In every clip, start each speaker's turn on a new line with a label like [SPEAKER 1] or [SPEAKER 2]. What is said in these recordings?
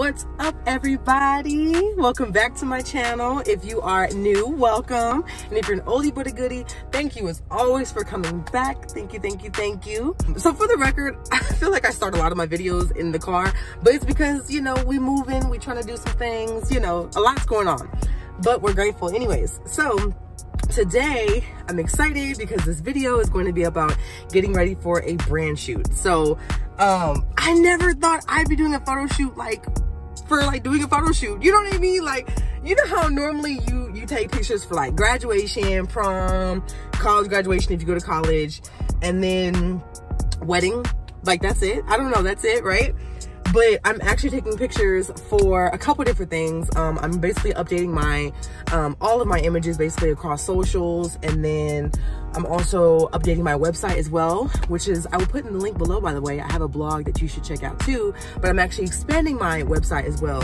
[SPEAKER 1] What's up everybody? Welcome back to my channel. If you are new, welcome. And if you're an oldie but a goodie, thank you as always for coming back. Thank you, thank you, thank you. So for the record, I feel like I start a lot of my videos in the car, but it's because, you know, we moving, we trying to do some things, you know, a lot's going on, but we're grateful anyways. So today I'm excited because this video is going to be about getting ready for a brand shoot. So um, I never thought I'd be doing a photo shoot like for like doing a photo shoot. You know what I mean? Like, you know how normally you, you take pictures for like graduation, prom, college graduation if you go to college, and then wedding. Like that's it. I don't know. That's it, right? But I'm actually taking pictures for a couple different things. Um, I'm basically updating my, um, all of my images basically across socials. And then I'm also updating my website as well, which is, I will put in the link below, by the way. I have a blog that you should check out too, but I'm actually expanding my website as well.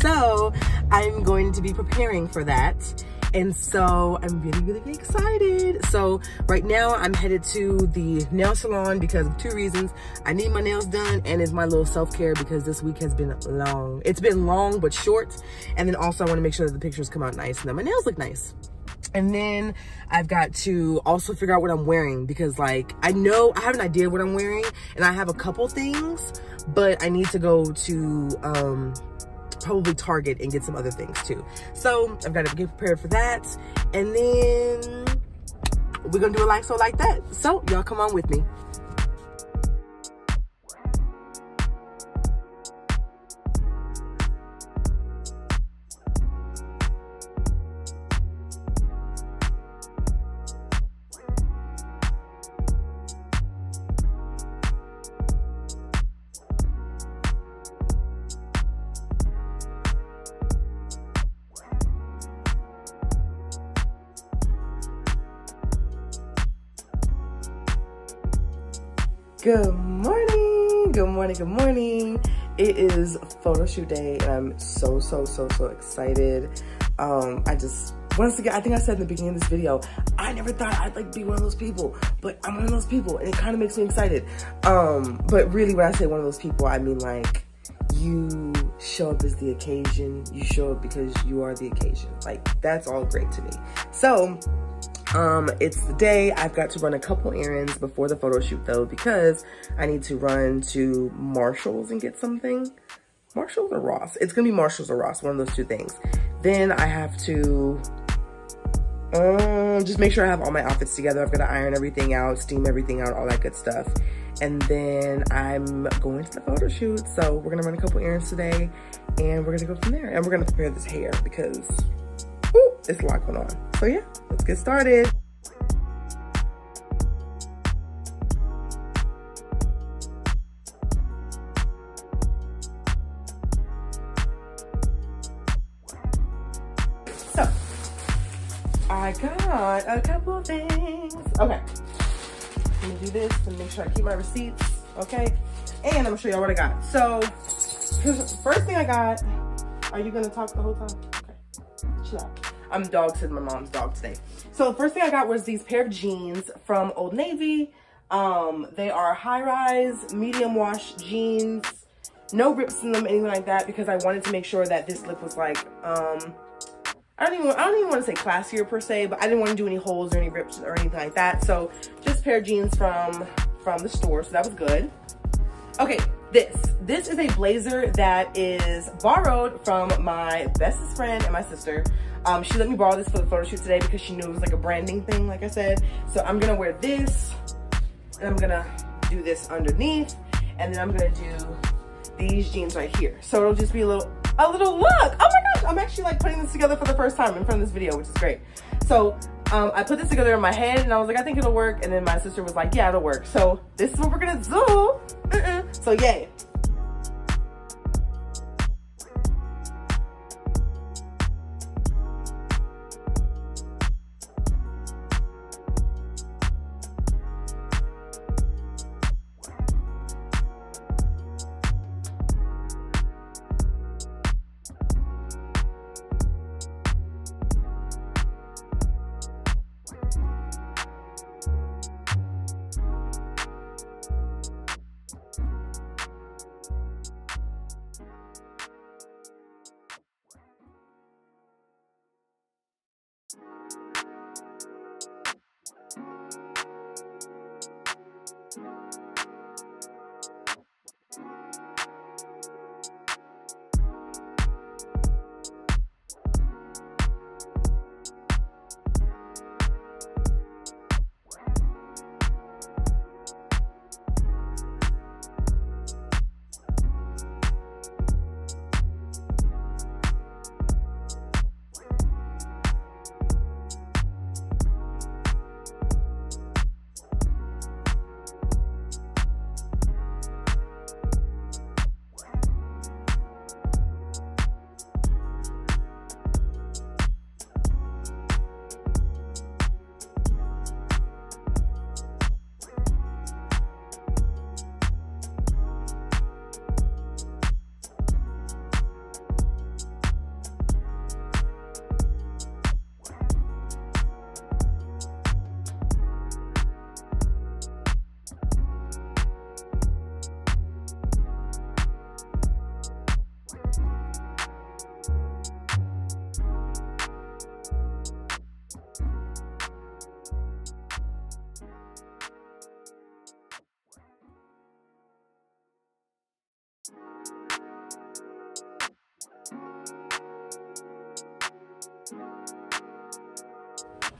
[SPEAKER 1] So I'm going to be preparing for that. And so I'm really, really excited. So right now I'm headed to the nail salon because of two reasons. I need my nails done and it's my little self-care because this week has been long. It's been long but short. And then also I wanna make sure that the pictures come out nice and that my nails look nice. And then I've got to also figure out what I'm wearing because like, I know, I have an idea what I'm wearing and I have a couple things, but I need to go to, um, probably Target and get some other things too. So I've got to get prepared for that. And then we're going to do a like so like that. So y'all come on with me. Good morning, good morning, good morning. It is photo shoot day and I'm so, so, so, so excited. Um, I just, once again, I think I said in the beginning of this video, I never thought I'd like be one of those people, but I'm one of those people and it kind of makes me excited. Um, but really when I say one of those people, I mean like you show up as the occasion, you show up because you are the occasion. Like that's all great to me. So um, it's the day. I've got to run a couple errands before the photo shoot though, because I need to run to Marshalls and get something. Marshalls or Ross? It's gonna be Marshalls or Ross, one of those two things. Then I have to um, just make sure I have all my outfits together. I've got to iron everything out, steam everything out, all that good stuff. And then I'm going to the photo shoot. So we're gonna run a couple errands today and we're gonna go from there. And we're gonna prepare this hair because it's a lot going on. So yeah, let's get started. So, I got a couple things. Okay, let me do this and make sure I keep my receipts, okay? And I'm gonna show y'all what I got. So, first thing I got, are you gonna talk the whole time? Okay, chill out. I'm dog sitting my mom's dog today. So the first thing I got was these pair of jeans from Old Navy. Um, they are high-rise, medium wash jeans. No rips in them, anything like that, because I wanted to make sure that this look was like, um, I don't even I don't even want to say classier per se, but I didn't want to do any holes or any rips or anything like that. So just pair of jeans from from the store, so that was good. Okay, this. This is a blazer that is borrowed from my bestest friend and my sister. Um, she let me borrow this for the photo shoot today because she knew it was like a branding thing, like I said. So I'm gonna wear this and I'm gonna do this underneath and then I'm gonna do these jeans right here. So it'll just be a little, a little look. Oh my gosh, I'm actually like putting this together for the first time in front of this video, which is great. So um, I put this together in my head and I was like, I think it'll work. And then my sister was like, yeah, it'll work. So this is what we're gonna do. Uh -uh. So yay.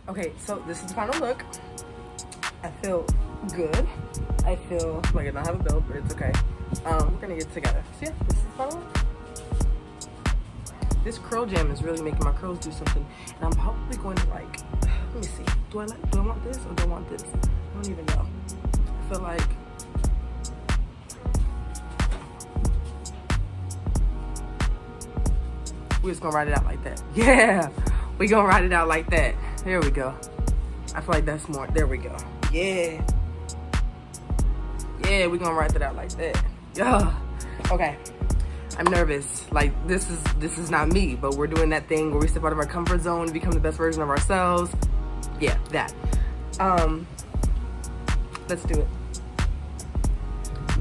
[SPEAKER 1] Okay, so this is the final look. I feel good. I feel like I don't have a build, but it's okay. Um, we're gonna get together. So yeah, this is the final look. This curl jam is really making my curls do something. And I'm probably going to like, let me see. Do I like, do I want this or do I want this? I don't even know. I feel like we're just gonna ride it out like that. Yeah, we gonna ride it out like that. There we go. I feel like that's more, there we go. Yeah. Yeah, we gonna write it out like that. Yeah. Okay. I'm nervous. Like this is this is not me, but we're doing that thing where we step out of our comfort zone become the best version of ourselves. Yeah, that. Um let's do it.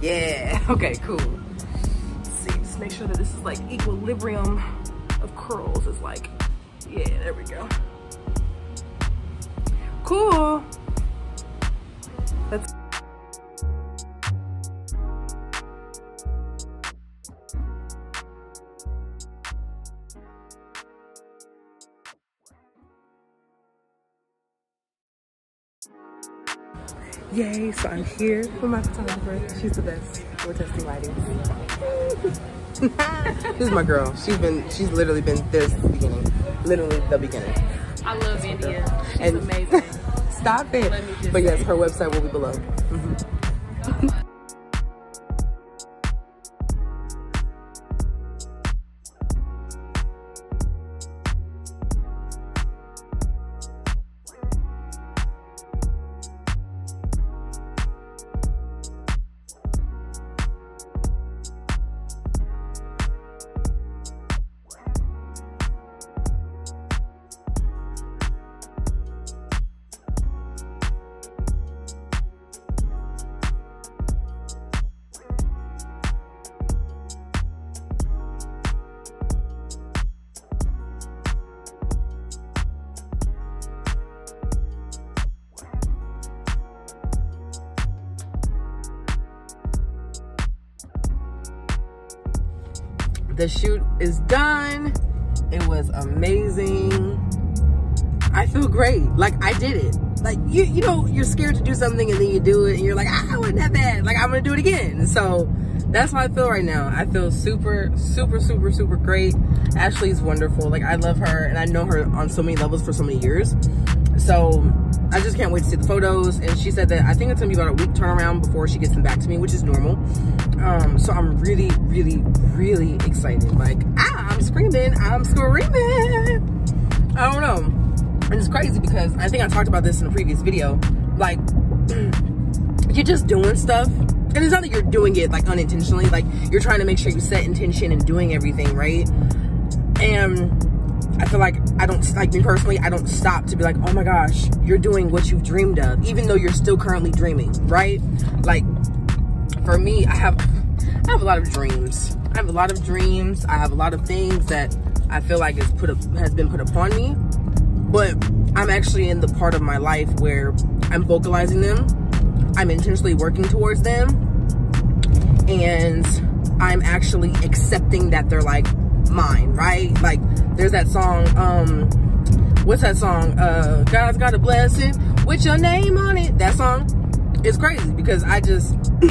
[SPEAKER 1] Yeah. Okay, cool. Let's see, just make sure that this is like equilibrium of curls is like, yeah, there we go. Cool. Let's Yay, so I'm here with my photographer. She's the best. We're testing lighting. this is my girl. She's been, she's literally been there since the beginning. Literally the beginning.
[SPEAKER 2] I love India. She's
[SPEAKER 1] And-
[SPEAKER 2] amazing.
[SPEAKER 1] Stop it.
[SPEAKER 2] Let me just
[SPEAKER 1] But yes, her website will be below. Mhm. The shoot is done. It was amazing. I feel great. Like I did it. Like you, you know, you're scared to do something and then you do it and you're like, ah, it wasn't that bad. Like I'm gonna do it again. So that's how I feel right now. I feel super, super, super, super great. Ashley's wonderful. Like I love her and I know her on so many levels for so many years. So I just can't wait to see the photos. And she said that I think it's gonna be about a week turnaround before she gets them back to me, which is normal. Um, so I'm really, really, really excited. Like, ah, I'm screaming, I'm screaming. I don't know. And it's crazy because I think I talked about this in a previous video. Like, you're just doing stuff. And it's not that you're doing it like unintentionally. Like, you're trying to make sure you set intention and doing everything, right? And I feel like I don't, like me personally, I don't stop to be like, oh my gosh, you're doing what you've dreamed of, even though you're still currently dreaming, right? Like, for me, I have, I have a lot of dreams. I have a lot of dreams. I have a lot of things that I feel like is put up, has been put upon me, but I'm actually in the part of my life where I'm vocalizing them I'm intentionally working towards them and I'm actually accepting that they're like mine, right? Like there's that song, um, what's that song? Uh, God's got a blessing with your name on it. That song is crazy because I just,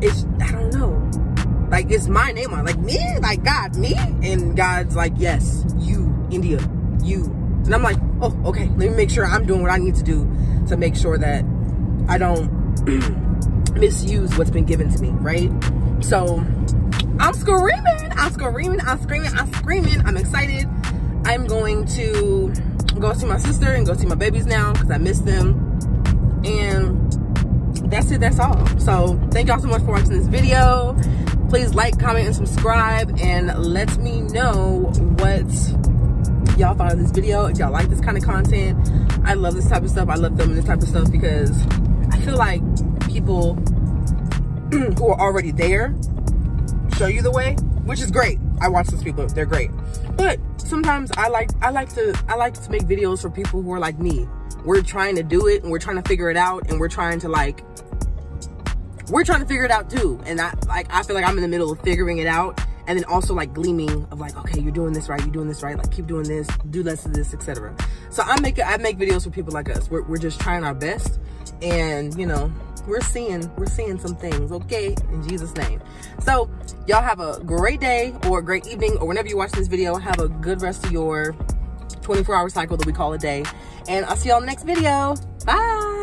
[SPEAKER 1] it's, I don't know. Like it's my name on it. Like me, like God, me. And God's like, yes, you, India, you. And I'm like, oh, okay, let me make sure I'm doing what I need to do to make sure that I don't misuse what's been given to me, right? So I'm screaming, I'm screaming, I'm screaming, I'm screaming. I'm excited. I'm going to go see my sister and go see my babies now because I miss them. And that's it, that's all. So thank y'all so much for watching this video. Please like, comment, and subscribe and let me know what y'all thought of this video. If y'all like this kind of content, I love this type of stuff. I love filming this type of stuff because I feel like people who are already there show you the way, which is great. I watch those people, they're great. But sometimes I like I like to I like to make videos for people who are like me. We're trying to do it and we're trying to figure it out and we're trying to like we're trying to figure it out too. And I like I feel like I'm in the middle of figuring it out and then also like gleaming of like, okay, you're doing this right, you're doing this right, like keep doing this, do less of this, etc. So I make I make videos for people like us. We're, we're just trying our best and you know, we're seeing we're seeing some things okay in jesus name so y'all have a great day or a great evening or whenever you watch this video. Have a good rest of your 24 hour cycle that we call a day. And i'll see y'all in the next video. Bye